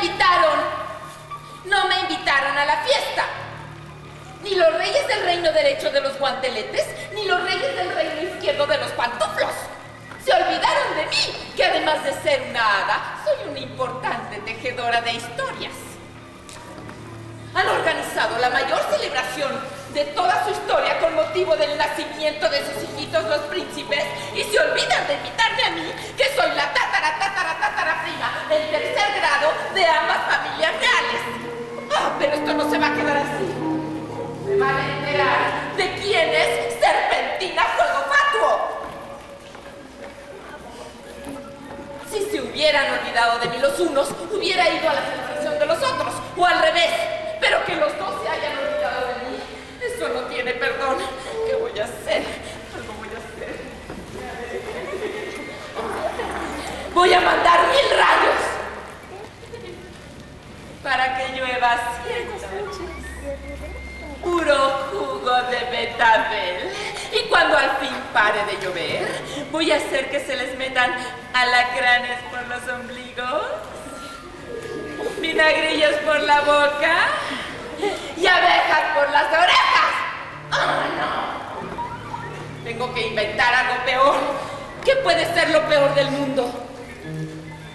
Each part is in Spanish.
invitaron. No me invitaron a la fiesta. Ni los reyes del reino derecho de los guanteletes, ni los reyes del reino izquierdo de los pantuflos. Se olvidaron de mí, que además de ser una hada, soy una importante tejedora de historias. Han organizado la mayor celebración de toda su historia con motivo del nacimiento de sus hijitos los príncipes y se olvidan de invitarme a mí, que soy la tátara, tátara, tátara prima del tercer grado de ambas familias reales. Oh, pero esto no se va a quedar así. Me van a enterar de quién es Serpentina Fuego Fatuo. Si se hubieran olvidado de mí los unos, hubiera ido a la celebración de los otros, o al revés, pero que los dos se hayan olvidado eso no tiene perdón. ¿Qué voy a hacer? Algo voy a hacer. Voy a mandar mil rayos para que llueva puro jugo de betabel. Y cuando al fin pare de llover, voy a hacer que se les metan alacranes por los ombligos, vinagrillos por la boca y abejas por las orejas no. Tengo que inventar algo peor. ¿Qué puede ser lo peor del mundo?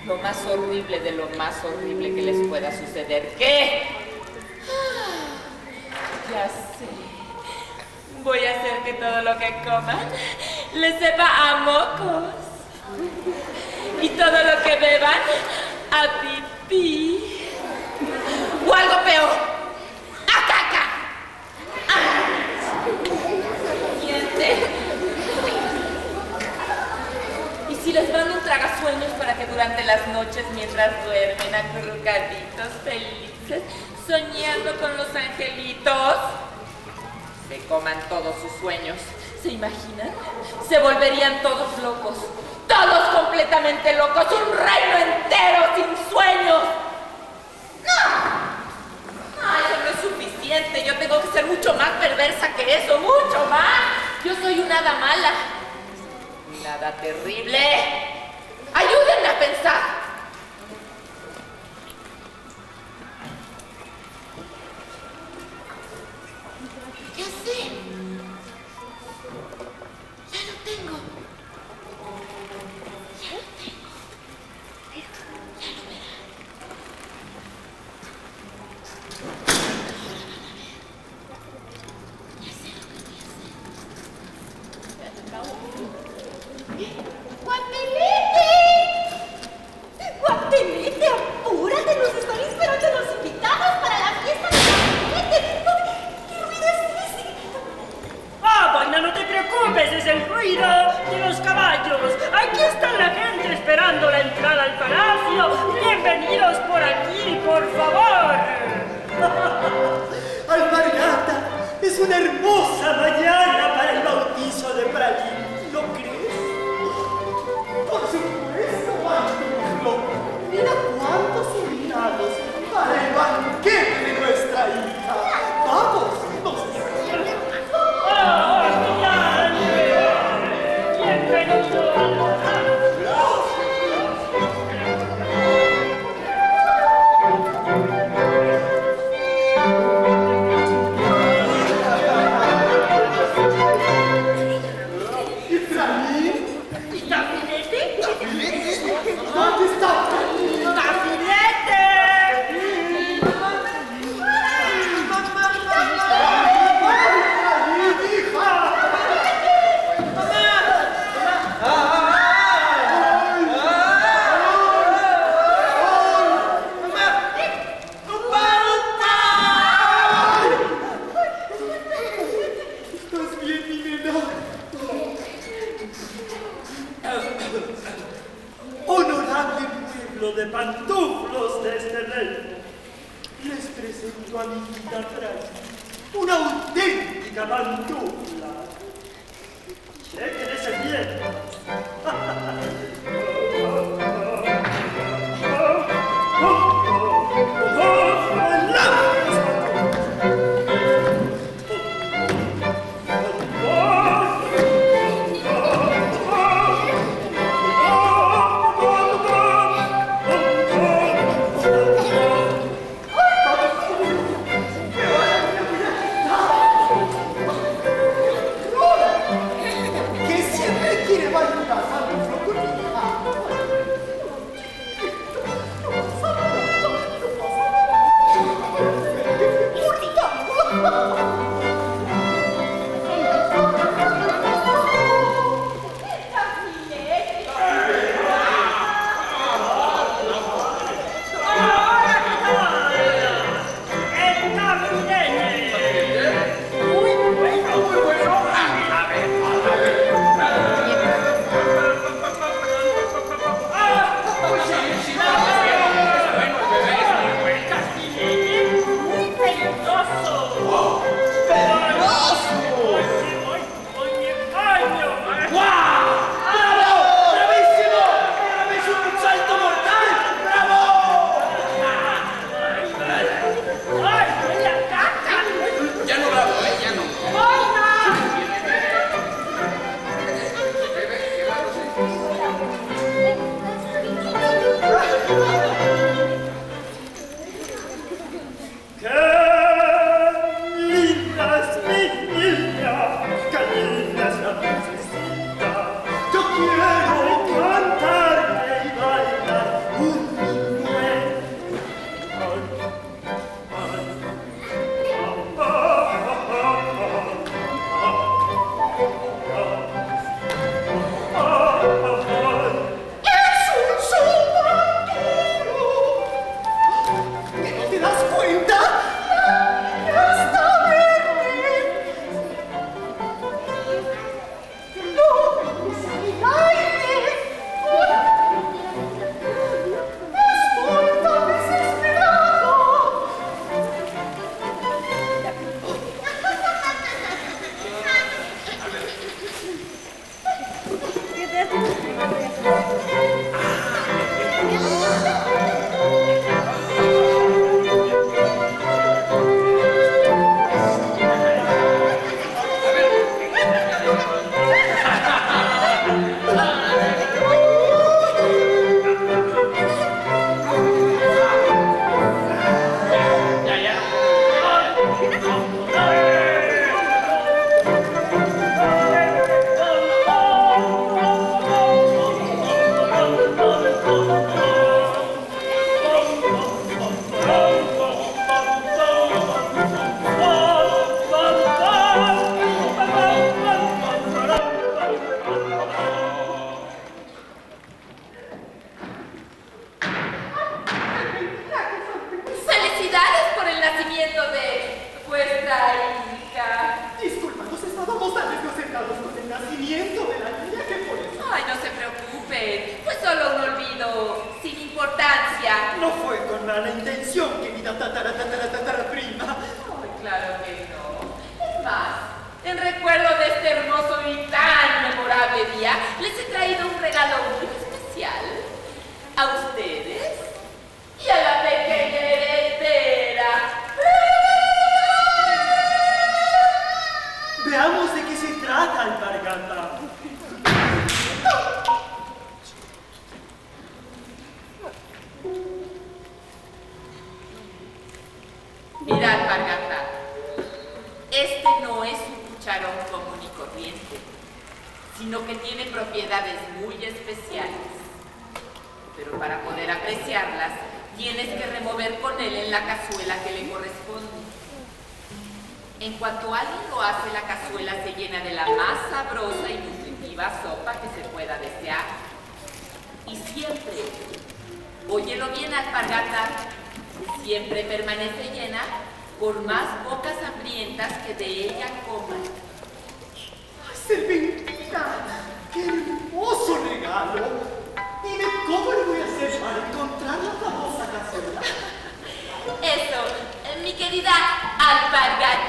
Lo más horrible de lo más horrible que les pueda suceder. ¿Qué? Ah, ya sé. Voy a hacer que todo lo que coman les sepa a mocos. Y todo lo que beban a pipí. O algo peor. durante las noches mientras duermen acurrucaditos, felices, soñando con los angelitos. Se coman todos sus sueños. ¿Se imaginan? Se volverían todos locos. Todos completamente locos. Un reino entero sin sueños. ¡No! ¡Ay, eso no es suficiente. Yo tengo que ser mucho más perversa que eso. Mucho más. Yo soy una hada mala. Nada terrible a pensar.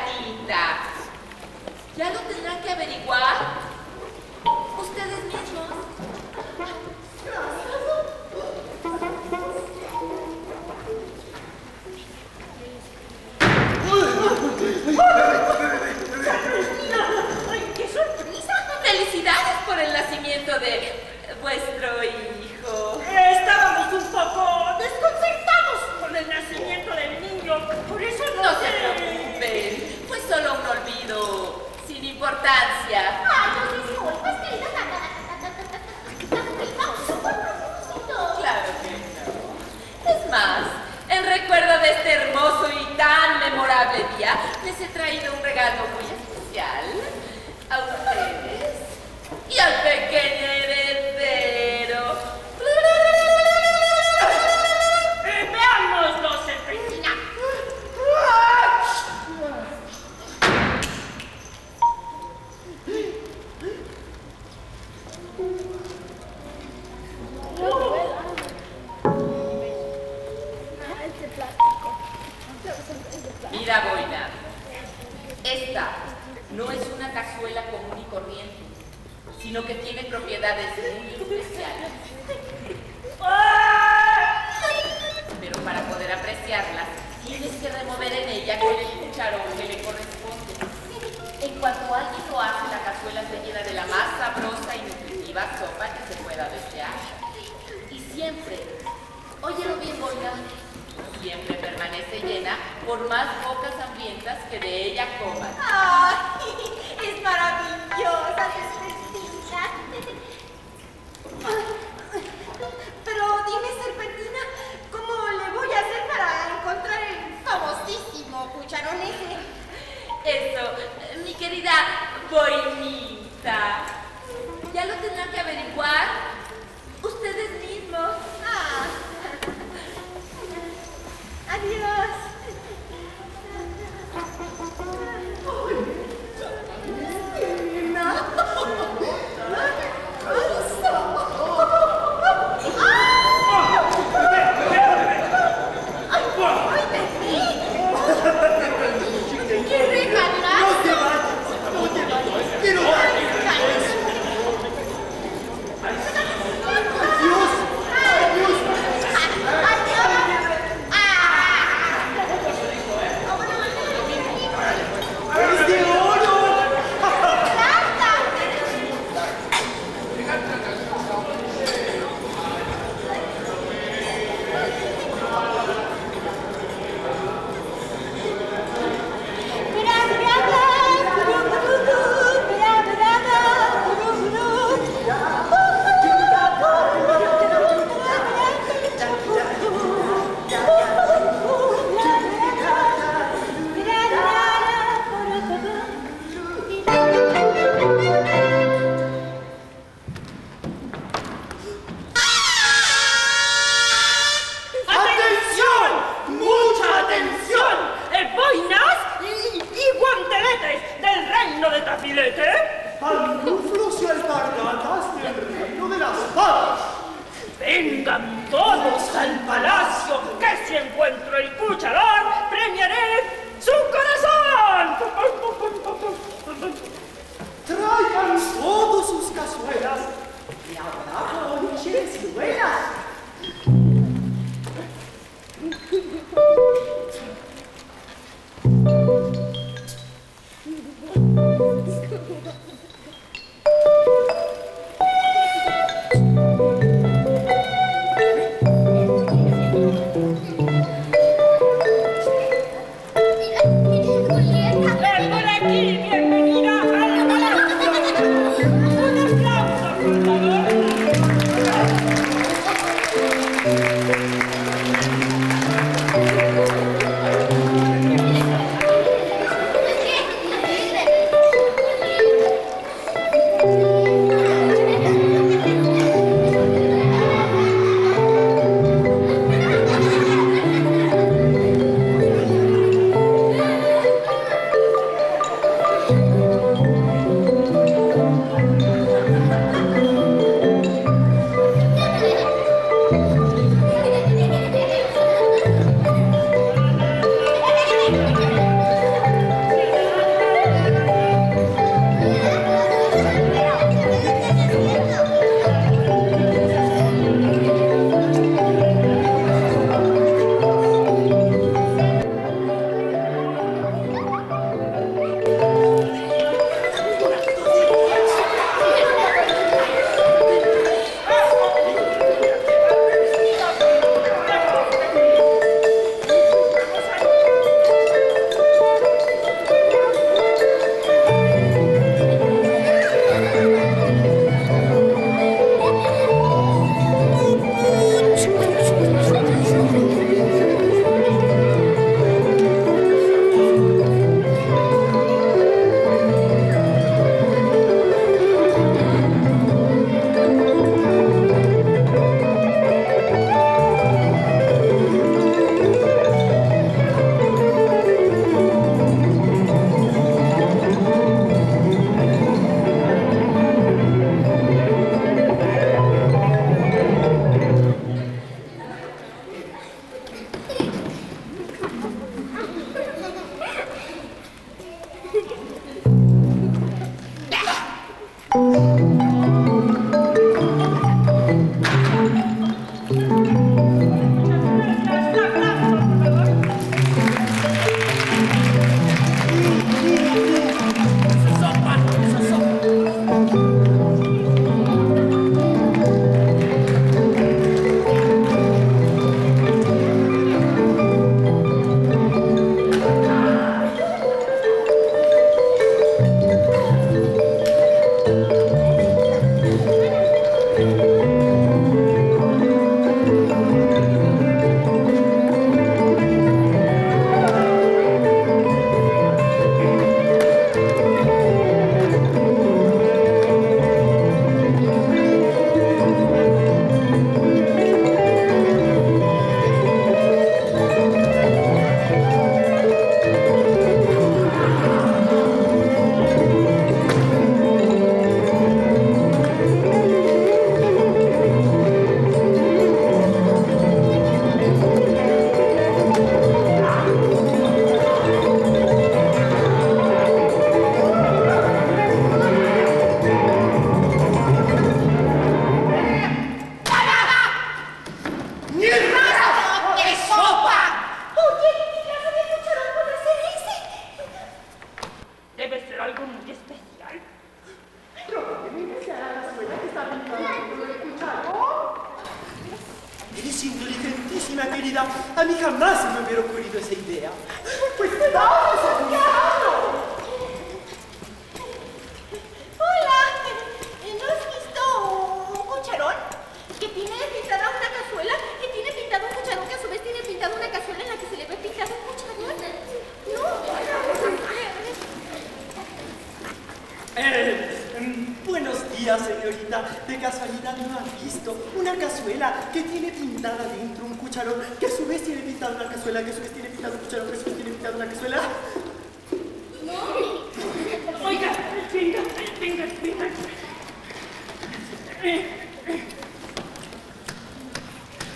querida. Ya lo tendrán que averiguar ustedes mismos. ¡Ay, qué sorpresa! ¡Felicidades por el nacimiento de No se preocupen, fue solo un olvido, sin importancia. Ay, tus disculpas, querida Claro que no. Es más, en recuerdo de este hermoso y tan memorable día, les he traído un regalo muy especial a ustedes y al pequeño.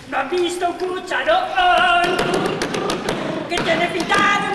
No ha visto un cucharón que tiene pintado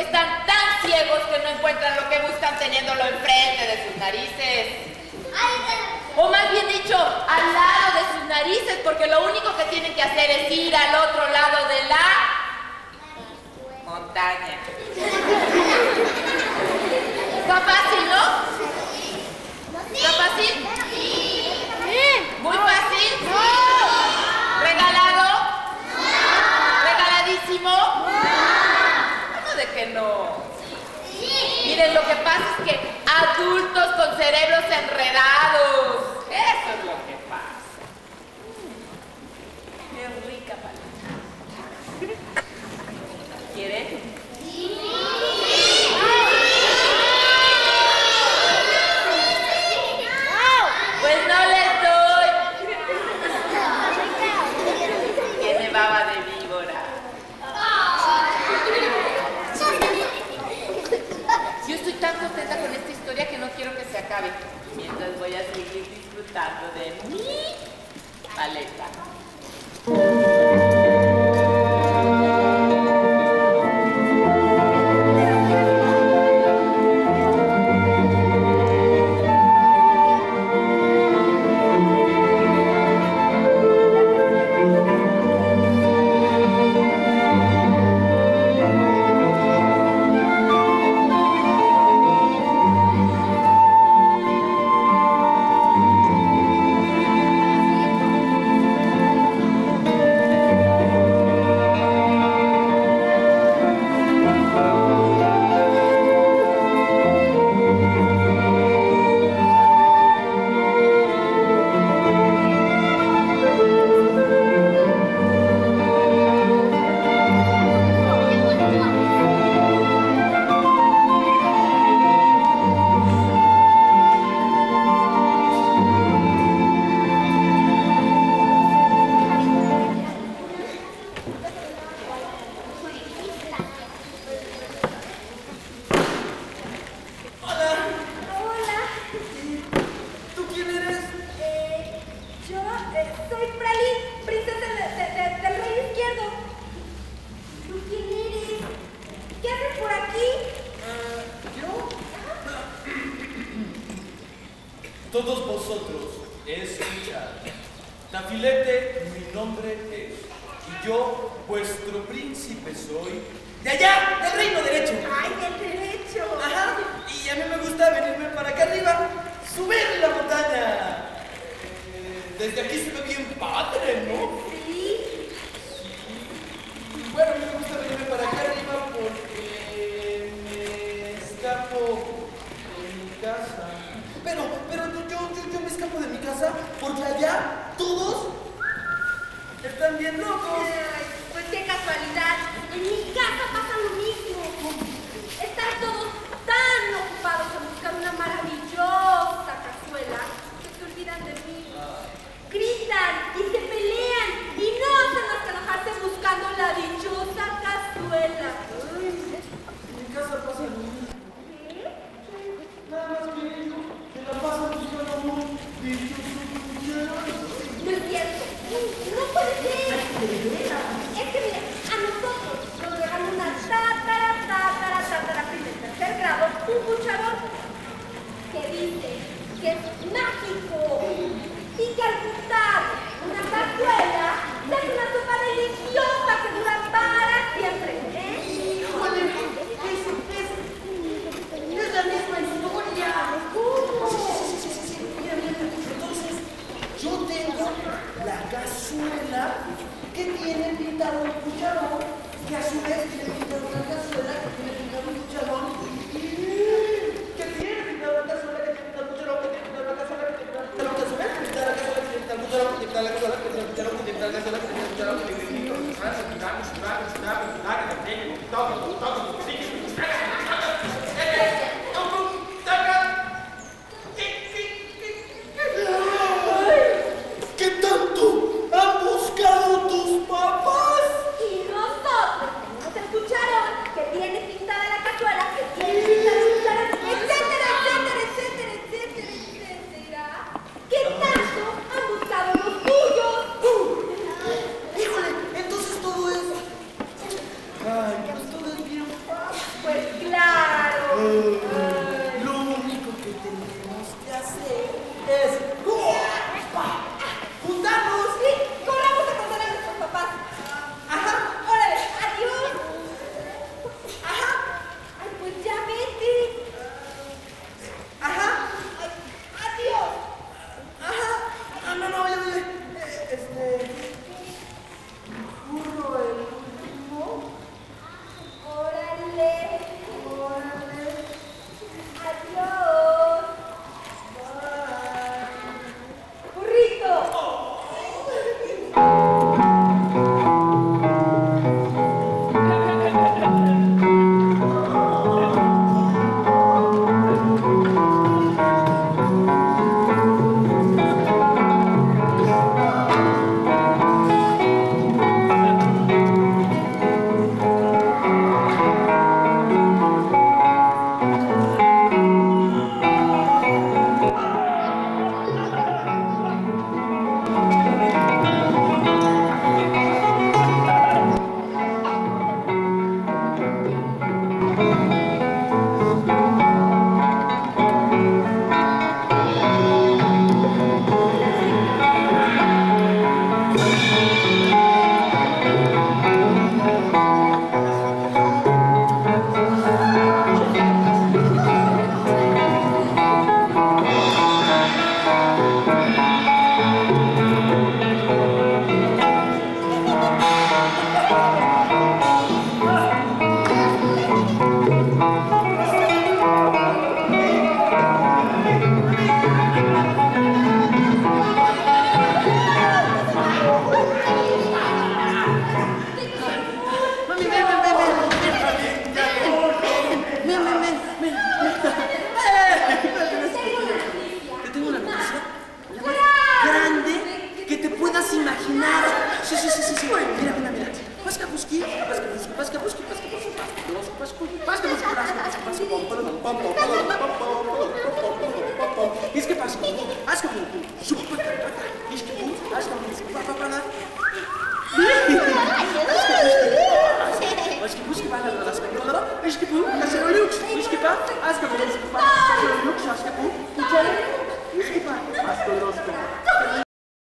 están tan ciegos que no encuentran lo que buscan teniéndolo enfrente de sus narices. O más bien dicho, al lado de sus narices, porque lo único que tienen que hacer es ir al otro lado de la montaña. Está fácil, ¿no? Está fácil. infantiles, lo que pasa es que adultos con cerebros enredados. Desde aquí se ve bien padre, ¿no? Sí. Y bueno, me gusta venirme para acá arriba porque me escapo de mi casa. Pero, pero yo, yo, yo, yo me escapo de mi casa porque allá todos están bien locos. Ay, pues qué casualidad. En mi casa pasa lo mismo. Están todos tan ocupados en buscar una maravillosa cazuela que se olvidan de mí. Gritan y se pelean y no hacen más que enojarse buscando la dichosa cazuela. En mi casa pasa lo mismo. Nada más que ellos se la pasan buscando un dichoso cuchero. No es cierto. No puede ser. Es que mira, a nosotros nos regaló una tátara, tátara, tátara, prima en tercer grado, un cucharón que dice que es mágico y que al gustar una cazuela se hace una sopa deliciosa que dura para siempre. ¿eh? ¡Híjole! ¡Es, es, es la misma historia! Mira, mira, entonces, yo tengo la cazuela que tiene pintado un cucharón, que a su vez tiene pintado una cazuela que tiene pintado un cucharón, y que tiene pintado una cazuela que tiene pintado un cucharón, que tiene pintado una cazuela que tiene pintado un cucharón, que a su vez tiene pintado la cazuela que tiene pintado un cucharón, que tiene pintado la cazuela que tiene pintado un cucharón, que tiene pintado la cazuela que tiene pintado un cucharón, que tiene ¿Qué Diz que tá